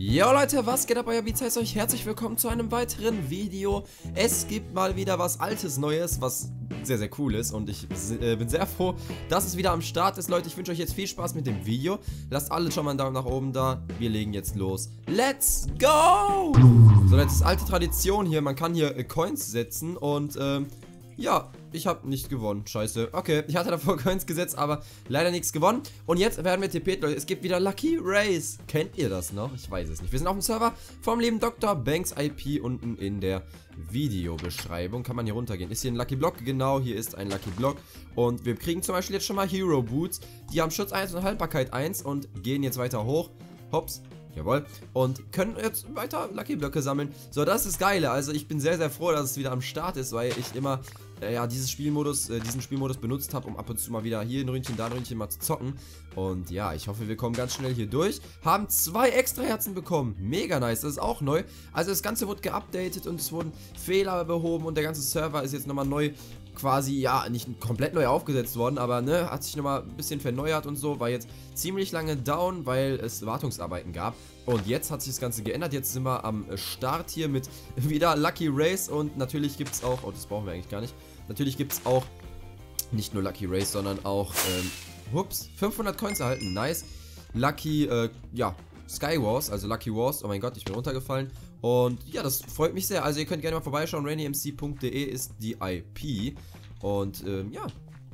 Jo Leute, was geht ab, euer Beats heißt euch herzlich willkommen zu einem weiteren Video. Es gibt mal wieder was Altes Neues, was sehr, sehr cool ist und ich äh, bin sehr froh, dass es wieder am Start ist. Leute, ich wünsche euch jetzt viel Spaß mit dem Video. Lasst alle schon mal einen Daumen nach oben da. Wir legen jetzt los. Let's go! So, das ist alte Tradition hier. Man kann hier äh, Coins setzen und ähm, ja, ich habe nicht gewonnen. Scheiße. Okay, ich hatte davor Coins gesetzt, aber leider nichts gewonnen. Und jetzt werden wir TP, Leute. Es gibt wieder Lucky Race. Kennt ihr das noch? Ich weiß es nicht. Wir sind auf dem Server vom lieben Dr. Banks IP unten in der Videobeschreibung. Kann man hier runtergehen. Ist hier ein Lucky Block? Genau, hier ist ein Lucky Block. Und wir kriegen zum Beispiel jetzt schon mal Hero Boots. Die haben Schutz 1 und Haltbarkeit 1 und gehen jetzt weiter hoch. Hops. Jawohl. Und können jetzt weiter Lucky Blöcke sammeln. So, das ist geil. Also ich bin sehr, sehr froh, dass es wieder am Start ist, weil ich immer äh, ja, dieses Spielmodus, äh, diesen Spielmodus benutzt habe, um ab und zu mal wieder hier ein Ründchen, da ein Ründchen mal zu zocken. Und ja, ich hoffe, wir kommen ganz schnell hier durch. Haben zwei extra Herzen bekommen. Mega nice, das ist auch neu. Also das Ganze wurde geupdatet und es wurden Fehler behoben und der ganze Server ist jetzt nochmal neu quasi, ja, nicht komplett neu aufgesetzt worden, aber ne, hat sich nochmal ein bisschen verneuert und so, war jetzt ziemlich lange down, weil es Wartungsarbeiten gab. Und jetzt hat sich das Ganze geändert, jetzt sind wir am Start hier mit wieder Lucky Race und natürlich gibt es auch, oh, das brauchen wir eigentlich gar nicht, natürlich gibt es auch nicht nur Lucky Race, sondern auch, ähm, ups, 500 Coins erhalten, nice. Lucky, äh, ja, Sky Wars, also Lucky Wars, oh mein Gott, ich bin runtergefallen. Und ja, das freut mich sehr. Also ihr könnt gerne mal vorbeischauen. rainymc.de ist die IP. Und ähm, ja,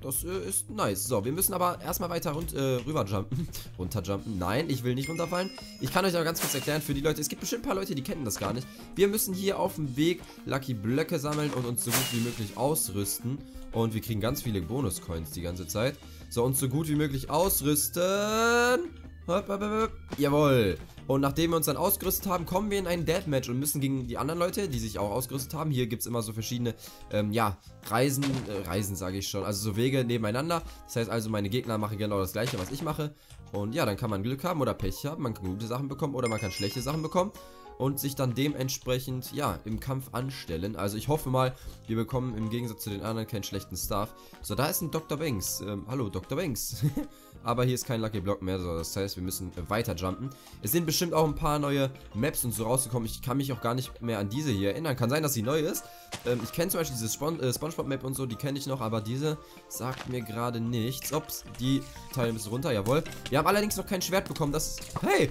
das äh, ist nice. So, wir müssen aber erstmal weiter rund, äh, rüberjumpen. Runterjumpen. Nein, ich will nicht runterfallen. Ich kann euch aber ganz kurz erklären für die Leute. Es gibt bestimmt ein paar Leute, die kennen das gar nicht. Wir müssen hier auf dem Weg Lucky Blöcke sammeln und uns so gut wie möglich ausrüsten. Und wir kriegen ganz viele Bonus-Coins die ganze Zeit. So, uns so gut wie möglich ausrüsten. Jawohl. Und nachdem wir uns dann ausgerüstet haben, kommen wir in ein Deathmatch und müssen gegen die anderen Leute, die sich auch ausgerüstet haben. Hier gibt es immer so verschiedene, ähm, ja, Reisen, äh, Reisen sage ich schon, also so Wege nebeneinander. Das heißt also, meine Gegner machen genau das gleiche, was ich mache. Und ja, dann kann man Glück haben oder Pech haben. Man kann gute Sachen bekommen oder man kann schlechte Sachen bekommen und sich dann dementsprechend, ja, im Kampf anstellen. Also ich hoffe mal, wir bekommen im Gegensatz zu den anderen keinen schlechten Staff. So, da ist ein Dr. Banks. Ähm, hallo, Dr. Banks. Aber hier ist kein Lucky Block mehr, so, das heißt, wir müssen äh, weiter jumpen. Es sind bestimmt auch ein paar neue Maps und so rausgekommen. Ich kann mich auch gar nicht mehr an diese hier erinnern. Kann sein, dass sie neu ist. Ähm, ich kenne zum Beispiel diese Spon äh, Spongebob-Map und so, die kenne ich noch, aber diese sagt mir gerade nichts. Ups, die Teile müssen runter, jawohl. Wir haben allerdings noch kein Schwert bekommen, das ist... Hey!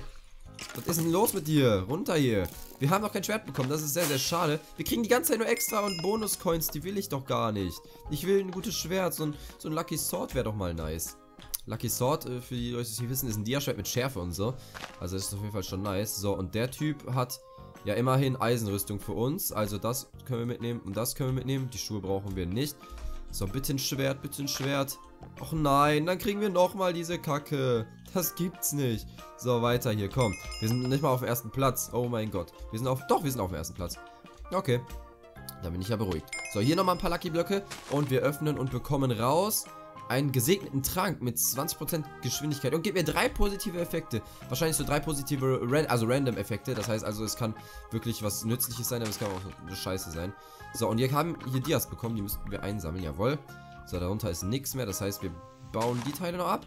Was ist denn los mit dir? Runter hier. Wir haben noch kein Schwert bekommen. Das ist sehr, sehr schade. Wir kriegen die ganze Zeit nur extra und Bonus-Coins. Die will ich doch gar nicht. Ich will ein gutes Schwert. So ein, so ein Lucky Sword wäre doch mal nice. Lucky Sword, äh, für die Leute, die es nicht wissen, ist ein Diaschwert mit Schärfe und so. Also das ist auf jeden Fall schon nice. So, und der Typ hat ja immerhin Eisenrüstung für uns. Also das können wir mitnehmen und das können wir mitnehmen. Die Schuhe brauchen wir nicht. So, bitte ein Schwert, bitte ein Schwert. Och nein, dann kriegen wir nochmal diese Kacke. Das gibt's nicht. So, weiter hier, komm. Wir sind nicht mal auf dem ersten Platz. Oh mein Gott. Wir sind auf, doch, wir sind auf dem ersten Platz. Okay. Da bin ich ja beruhigt. So, hier nochmal ein paar Lucky Blöcke. Und wir öffnen und bekommen raus einen gesegneten Trank mit 20% Geschwindigkeit und gibt mir drei positive Effekte. Wahrscheinlich so drei positive, Ran also Random Effekte. Das heißt also, es kann wirklich was Nützliches sein, aber es kann auch eine Scheiße sein. So, und wir haben hier Dias bekommen, die müssten wir einsammeln, jawohl. So, darunter ist nichts mehr, das heißt, wir bauen die Teile noch ab.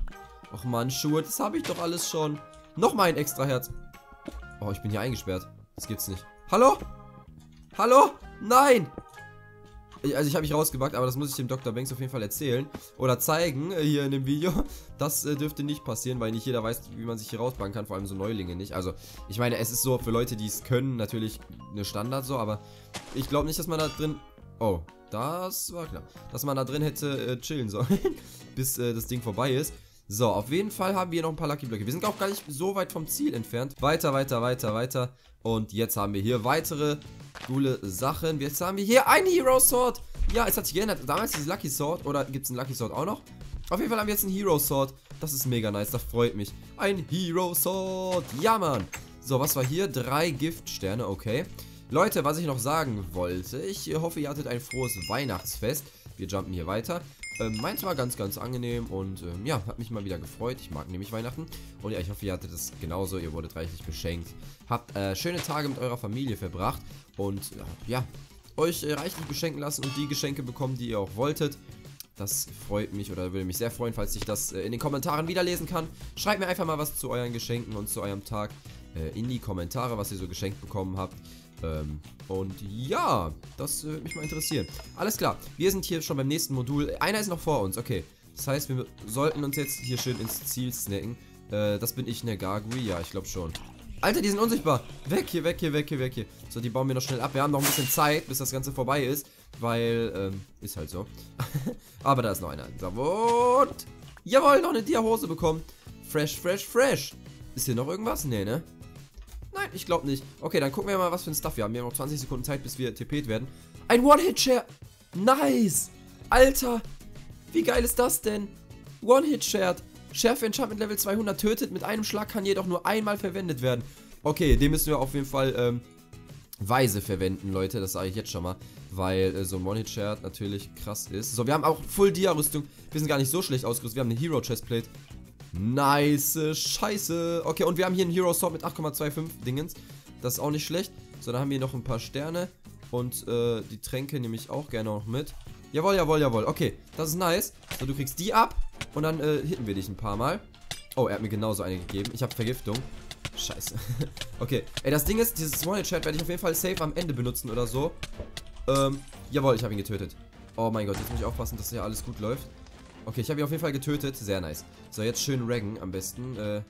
Och man, Schuhe, das habe ich doch alles schon. Nochmal ein extra Herz. Oh, ich bin hier eingesperrt. Das gibt's nicht. Hallo? Hallo? Nein! Also ich habe mich rausgebackt, aber das muss ich dem Dr. Banks auf jeden Fall erzählen. Oder zeigen, äh, hier in dem Video. Das äh, dürfte nicht passieren, weil nicht jeder weiß, wie man sich hier rausbacken kann. Vor allem so Neulinge nicht. Also, ich meine, es ist so für Leute, die es können, natürlich eine Standard so. Aber ich glaube nicht, dass man da drin... Oh, das war klar. Dass man da drin hätte äh, chillen sollen, bis äh, das Ding vorbei ist. So, auf jeden Fall haben wir noch ein paar Lucky Blöcke. Wir sind auch gar nicht so weit vom Ziel entfernt. Weiter, weiter, weiter, weiter. Und jetzt haben wir hier weitere coole Sachen. Jetzt haben wir hier ein Hero Sword. Ja, es hat sich geändert. Damals dieses Lucky Sword. Oder gibt es ein Lucky Sword auch noch? Auf jeden Fall haben wir jetzt ein Hero Sword. Das ist mega nice. Das freut mich. Ein Hero Sword. Ja, Mann. So, was war hier? Drei Giftsterne. Okay. Leute, was ich noch sagen wollte. Ich hoffe, ihr hattet ein frohes Weihnachtsfest. Wir jumpen hier weiter. Ähm, meins war ganz, ganz angenehm und ähm, ja, hat mich mal wieder gefreut. Ich mag nämlich Weihnachten. Und ja, ich hoffe, ihr hattet es genauso. Ihr wurdet reichlich beschenkt. Habt äh, schöne Tage mit eurer Familie verbracht und äh, ja, euch äh, reichlich beschenken lassen und die Geschenke bekommen, die ihr auch wolltet. Das freut mich oder würde mich sehr freuen, falls ich das äh, in den Kommentaren wiederlesen kann. Schreibt mir einfach mal was zu euren Geschenken und zu eurem Tag. äh, in die Kommentare, was ihr so geschenkt bekommen habt. Ähm, und ja, das äh, würde mich mal interessieren. Alles klar, wir sind hier schon beim nächsten Modul. Einer ist noch vor uns, okay. Das heißt, wir sollten uns jetzt hier schön ins Ziel snacken. Äh, das bin ich, ne Gargui? Ja, ich glaube schon. Alter, die sind unsichtbar. Weg hier, weg hier, weg hier, weg hier. So, die bauen wir noch schnell ab. Wir haben noch ein bisschen Zeit, bis das Ganze vorbei ist. Weil, ähm, ist halt so. Aber da ist noch einer. So, und... Jawohl, noch eine Dia-Hose bekommen. Fresh, fresh, fresh. Ist hier noch irgendwas? Nee, ne? Ich glaube nicht. Okay, dann gucken wir mal, was für ein Stuff wir haben. Wir haben noch 20 Sekunden Zeit, bis wir TP't werden. Ein One-Hit-Share. Nice. Alter. Wie geil ist das denn? One-Hit-Shared. Schärfe Enchantment Level 200 tötet. Mit einem Schlag kann jedoch nur einmal verwendet werden. Okay, den müssen wir auf jeden Fall ähm, weise verwenden, Leute. Das sage ich jetzt schon mal. Weil äh, so ein One-Hit-Shared natürlich krass ist. So, wir haben auch Full-Dia-Rüstung. Wir sind gar nicht so schlecht ausgerüstet. Wir haben eine Hero-Chestplate. Nice Scheiße. Okay, und wir haben hier einen Hero Sword mit 8,25 Dingens. Das ist auch nicht schlecht. So, dann haben wir noch ein paar Sterne. Und äh, die Tränke nehme ich auch gerne noch mit. Jawohl, jawohl, jawohl. Okay, das ist nice. So, du kriegst die ab. Und dann äh, hitten wir dich ein paar Mal. Oh, er hat mir genauso eine gegeben. Ich habe Vergiftung. Scheiße. okay. Ey, das Ding ist, dieses One-Chat werde ich auf jeden Fall safe am Ende benutzen oder so. Ähm, jawohl, ich habe ihn getötet. Oh mein Gott, jetzt muss ich aufpassen, dass hier alles gut läuft. Okay, ich habe ihn auf jeden Fall getötet. Sehr nice. So, jetzt schön raggen am besten. Äh,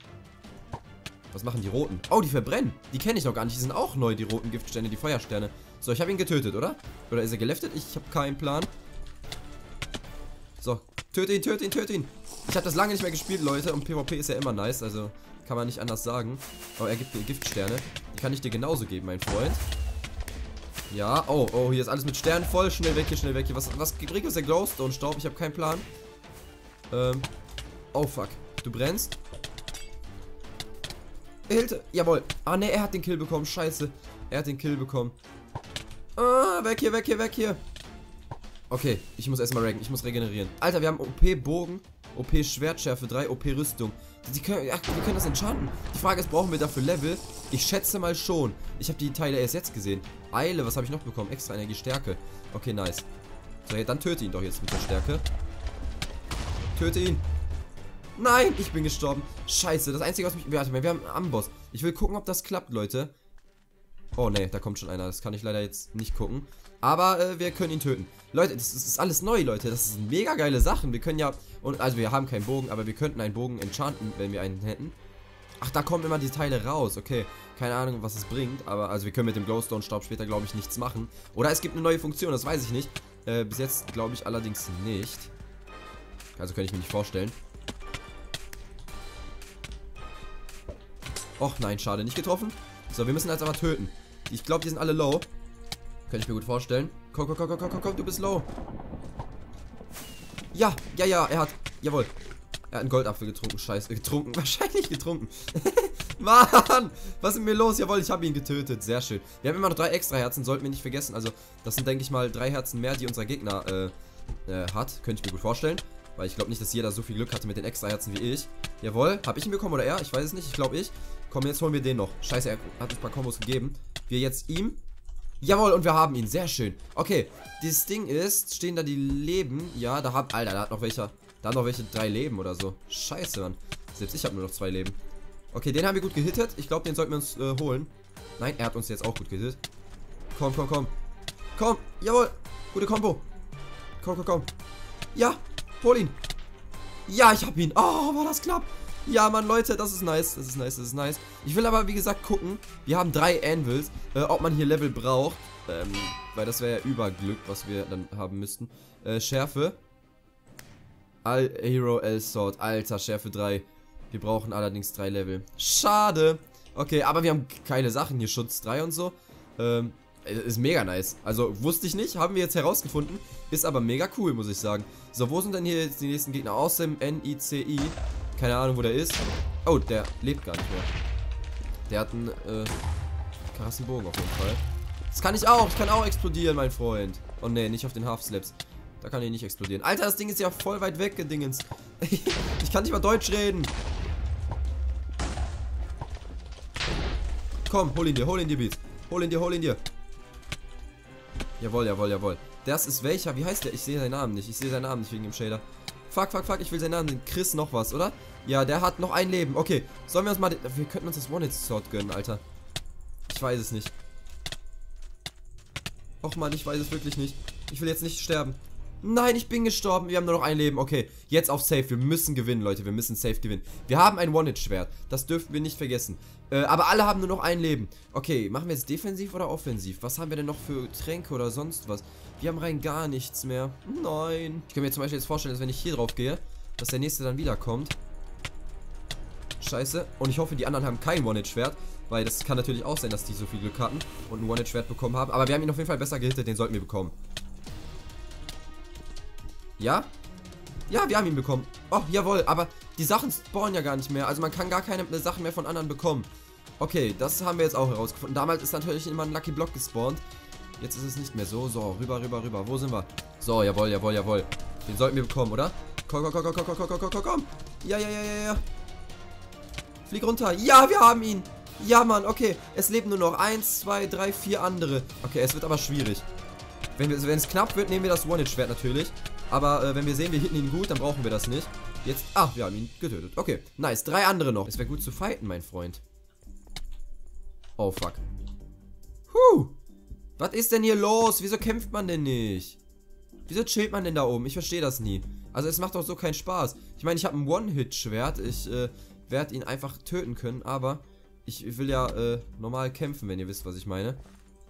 was machen die Roten? Oh, die verbrennen. Die kenne ich noch gar nicht. Die sind auch neu, die roten Giftsterne, die Feuersterne. So, ich habe ihn getötet, oder? Oder ist er geleftet? Ich habe keinen Plan. So, töte ihn, töte ihn, töte ihn. Ich habe das lange nicht mehr gespielt, Leute. Und PvP ist ja immer nice, also kann man nicht anders sagen. Oh, er gibt mir Giftsterne. Die kann ich dir genauso geben, mein Freund. Ja, oh, oh, hier ist alles mit Sternen voll. Schnell weg hier, schnell weg hier. Was, was bringt uns der Glowstone-Staub? Ich habe keinen Plan. Ähm. Oh, fuck. Du brennst? Hilfe. Jawohl. Ah, ne, er hat den Kill bekommen. Scheiße. Er hat den Kill bekommen. Ah, weg hier, weg hier, weg hier. Okay, ich muss erstmal regen. Ich muss regenerieren. Alter, wir haben OP-Bogen, OP-Schwertschärfe 3, OP-Rüstung. Die können, ach, wir können das enchanten. Die Frage ist, brauchen wir dafür Level? Ich schätze mal schon. Ich habe die Teile erst jetzt gesehen. Eile, was habe ich noch bekommen? Extra Energie, Stärke. Okay, nice. So, dann töte ihn doch jetzt mit der Stärke. Töte ihn. Nein, ich bin gestorben. Scheiße, das Einzige, was mich... Warte mal, wir haben einen Amboss. Ich will gucken, ob das klappt, Leute. Oh, ne, da kommt schon einer. Das kann ich leider jetzt nicht gucken. Aber äh, wir können ihn töten. Leute, das, das, ist alles neu, Leute. Das sind mega geile Sachen. Wir können ja... Und, also, wir haben keinen Bogen, aber wir könnten einen Bogen enchanten, wenn wir einen hätten. Ach, da kommen immer die Teile raus. Okay, keine Ahnung, was es bringt. Aber, also, wir können mit dem Glowstone-Staub später, glaube ich, nichts machen. Oder es gibt eine neue Funktion, das weiß ich nicht. Äh, bis jetzt glaube ich allerdings nicht. Also kann ich mir nicht vorstellen. Och nein, schade, nicht getroffen. So, wir müssen jetzt aber töten. Ich glaube, die sind alle low. Könnte ich mir gut vorstellen. Komm, komm, komm, komm, komm, komm, du bist low. Ja, ja, ja, er hat, jawohl. Er hat einen Goldapfel getrunken, scheiße, getrunken, wahrscheinlich getrunken. Mann, was ist mir los? Jawohl, ich habe ihn getötet, sehr schön. Wir haben immer noch drei extra Herzen, sollten wir nicht vergessen. Also, das sind, denke ich mal, drei Herzen mehr, die unser Gegner äh, äh, hat. Könnte ich mir gut vorstellen. Weil ich glaube nicht, dass jeder so viel Glück hatte mit den extra Herzen wie ich. Jawohl, habe ich ihn bekommen oder er? Ich weiß es nicht, ich glaube ich. Komm, jetzt holen wir den noch. Scheiße, er hat uns ein paar Kombos gegeben. Wir jetzt ihm. Jawohl, und wir haben ihn. Sehr schön. Okay, dieses Ding ist, stehen da die Leben. Ja, da hat, Alter, da hat noch welcher, da hat noch welche drei Leben oder so. Scheiße, Mann. Selbst ich habe nur noch zwei Leben. Okay, den haben wir gut gehittet. Ich glaube, den sollten wir uns äh, holen. Nein, er hat uns jetzt auch gut gehittet. Komm, komm, komm. Komm, jawohl. Gute Kombo. Komm, komm, komm. Ja, Hol ihn. Ja, ich hab ihn. Oh, war das knapp. Ja, Mann, Leute, das ist nice. Das ist nice, das ist nice. Ich will aber, wie gesagt, gucken. Wir haben drei Anvils. Äh, ob man hier Level braucht. Ähm, weil das wäre ja Überglück, was wir dann haben müssten. Äh, Schärfe. Al Hero L-Sword. Alter, Schärfe 3. Wir brauchen allerdings drei Level. Schade. Okay, aber wir haben keine Sachen hier. Schutz 3 und so. Ähm, ist mega nice. Also, wusste ich nicht, haben wir jetzt herausgefunden. Ist aber mega cool, muss ich sagen. So, wo sind denn hier jetzt die nächsten Gegner? Außerdem NICI. Keine Ahnung, wo der ist. Oh, der lebt gar nicht mehr. Der hat einen, äh, krassen Bogen auf jeden Fall. Das kann ich auch. Ich kann auch explodieren, mein Freund. Oh, ne, nicht auf den Half-Slaps. Da kann ich nicht explodieren. Alter, das Ding ist ja voll weit weg, Dingens. ich kann nicht mal Deutsch reden. Komm, hol ihn dir, hol ihn dir, Beat. Hol ihn dir, hol ihn dir. Jawohl, jawohl, jawohl. Das ist welcher? Wie heißt der? Ich sehe seinen Namen nicht. Ich sehe seinen Namen nicht wegen dem Shader. Fuck, fuck, fuck. Ich will seinen Namen. Chris noch was, oder? Ja, der hat noch ein Leben. Okay, sollen wir uns mal... Wir könnten uns das One-Hit-Sword gönnen, Alter. Ich weiß es nicht. Och man, ich weiß es wirklich nicht. Ich will jetzt nicht sterben. Nein, ich bin gestorben. Wir haben nur noch ein Leben. Okay, jetzt auf Safe. Wir müssen gewinnen, Leute. Wir müssen safe gewinnen. Wir haben ein One-Hit-Schwert. Das dürfen wir nicht vergessen. Äh, aber alle haben nur noch ein Leben. Okay, machen wir jetzt defensiv oder offensiv? Was haben wir denn noch für Tränke oder sonst was? Wir haben rein gar nichts mehr. Nein. Ich kann mir zum Beispiel jetzt vorstellen, dass wenn ich hier drauf gehe, dass der nächste dann wiederkommt. Scheiße. Und ich hoffe, die anderen haben kein One-Hit-Schwert. Weil das kann natürlich auch sein, dass die so viel Glück hatten und ein One-Hit-Schwert bekommen haben. Aber wir haben ihn auf jeden Fall besser gehittet. Den sollten wir bekommen. Ja? Ja, wir haben ihn bekommen. Oh, jawohl, aber die Sachen spawnen ja gar nicht mehr. Also man kann gar keine Sachen mehr von anderen bekommen. Okay, das haben wir jetzt auch herausgefunden. Damals ist natürlich immer ein Lucky Block gespawnt. Jetzt ist es nicht mehr so. So, rüber, rüber, rüber. Wo sind wir? So, jawohl, jawohl, jawohl. Den sollten wir bekommen, oder? Komm, komm, komm, komm, komm, komm, komm, komm, komm. Ja, ja, ja, ja, ja. Flieg runter. Ja, wir haben ihn. Ja, Mann, okay. Es leben nur noch eins, zwei, drei, vier andere. Okay, es wird aber schwierig. Wenn, wenn es knapp wird, nehmen wir das One-Hit-Schwert natürlich. Aber äh, wenn wir sehen, wir hitten ihn gut, dann brauchen wir das nicht. Jetzt, ah, wir haben ihn getötet. Okay, nice. Drei andere noch. Es wäre gut zu fighten, mein Freund. Oh, fuck. Huh. Was ist denn hier los? Wieso kämpft man denn nicht? Wieso chillt man denn da oben? Ich verstehe das nie. Also es macht doch so keinen Spaß. Ich meine, ich habe ein One-Hit-Schwert. Ich äh, werde ihn einfach töten können, aber ich will ja äh, normal kämpfen, wenn ihr wisst, was ich meine.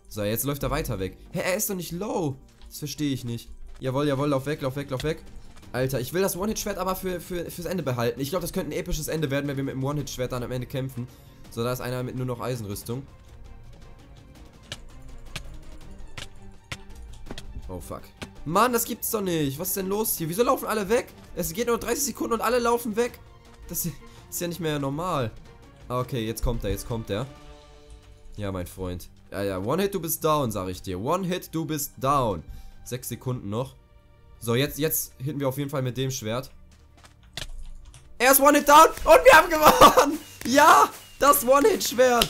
So, jetzt läuft er weiter weg. Hä, er ist doch nicht low. Das verstehe ich nicht. Jawohl, jawohl, lauf weg, lauf weg, lauf weg. Alter, ich will das One-Hit-Schwert aber für, für, fürs Ende behalten. Ich glaube, das könnte ein episches Ende werden, wenn wir mit dem One-Hit-Schwert dann am Ende kämpfen. So, da ist einer mit nur noch Eisenrüstung. Oh, fuck. Mann, das gibt's doch nicht. Was ist denn los hier? Wieso laufen alle weg? Es geht nur 30 Sekunden und alle laufen weg. Das ist ja nicht mehr normal. Ah, okay, jetzt kommt er, jetzt kommt er. Ja, mein Freund. Ja, ja, One Hit, du bist down, sag ich dir. One Hit, du bist down. Sechs Sekunden noch. So, jetzt, jetzt hitten wir auf jeden Fall mit dem Schwert. Er ist One-Hit down und wir haben gewonnen. Ja, das One-Hit-Schwert.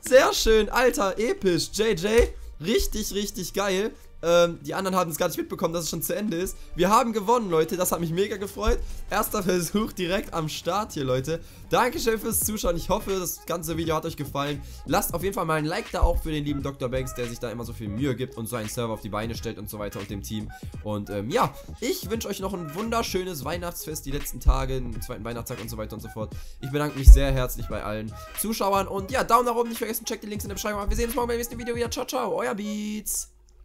Sehr schön, Alter, episch. JJ, richtig, richtig geil. Ähm, die anderen haben es gar nicht mitbekommen, dass es schon zu Ende ist. Wir haben gewonnen, Leute. Das hat mich mega gefreut. Erster Versuch direkt am Start hier, Leute. Dankeschön fürs Zuschauen. Ich hoffe, das ganze Video hat euch gefallen. Lasst auf jeden Fall mal ein Like da auch für den lieben Dr. Banks, der sich da immer so viel Mühe gibt und so einen Server auf die Beine stellt und so weiter und dem Team. Und ähm, ja, ich wünsche euch noch ein wunderschönes Weihnachtsfest, die letzten Tage, den zweiten Weihnachtstag und so weiter und so fort. Ich bedanke mich sehr herzlich bei allen Zuschauern und ja, Daumen nach oben nicht vergessen, checkt die Links in der Beschreibung. Wir sehen uns morgen beim nächsten Video wieder. Ciao, ciao, euer Beats.